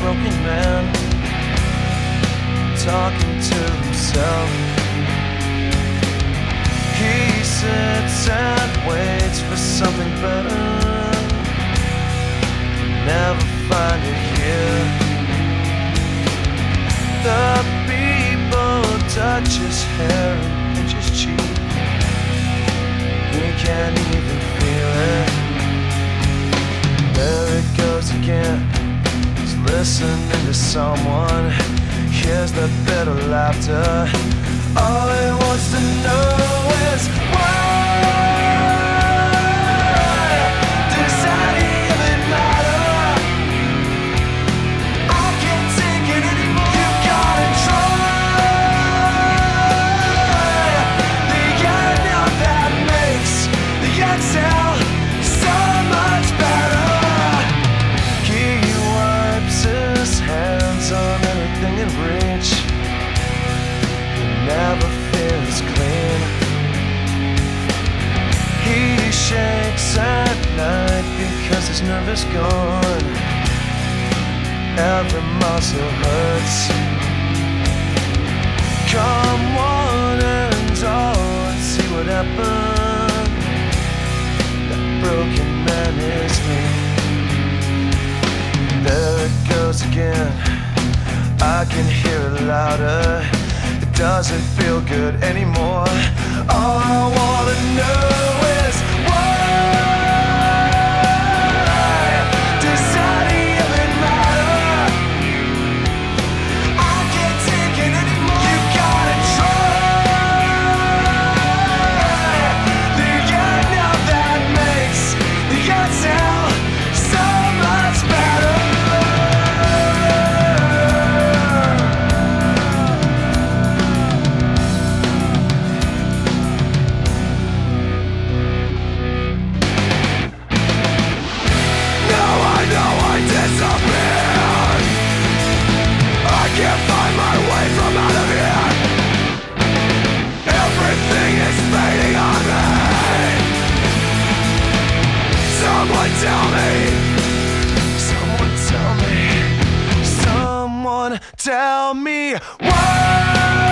broken man talking to himself. He sits and waits for something better. Never find it here. The people touch his hair and pinch his cheek. He can't even listening to someone. Hears the bitter laughter. All he wants to know is gone. Every muscle hurts. Come one and all and see what happened. That broken man is me. There it goes again. I can hear it louder. It doesn't feel good anymore. Can't find my way from out of here. Everything is fading on me. Someone tell me. Someone tell me. Someone tell me why.